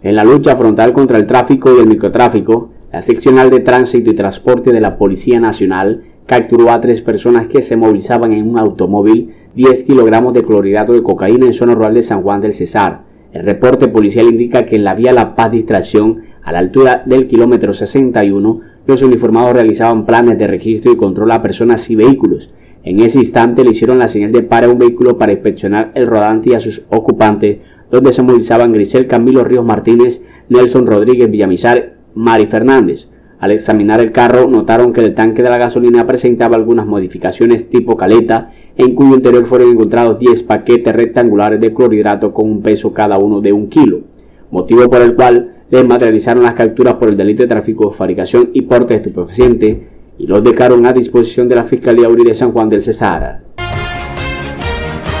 En la lucha frontal contra el tráfico y el microtráfico, la seccional de tránsito y transporte de la Policía Nacional capturó a tres personas que se movilizaban en un automóvil 10 kilogramos de clorhidrato de cocaína en zona rural de San Juan del Cesar. El reporte policial indica que en la vía La Paz Distracción, a la altura del kilómetro 61, los uniformados realizaban planes de registro y control a personas y vehículos. En ese instante le hicieron la señal de para a un vehículo para inspeccionar el rodante y a sus ocupantes, donde se movilizaban Grisel Camilo Ríos Martínez, Nelson Rodríguez Villamizar, Mari Fernández. Al examinar el carro notaron que el tanque de la gasolina presentaba algunas modificaciones tipo caleta, en cuyo interior fueron encontrados 10 paquetes rectangulares de clorhidrato con un peso cada uno de un kilo, motivo por el cual les materializaron las capturas por el delito de tráfico, fabricación y porte de estupefaciente y los dejaron a disposición de la Fiscalía Uri de San Juan del Cesar.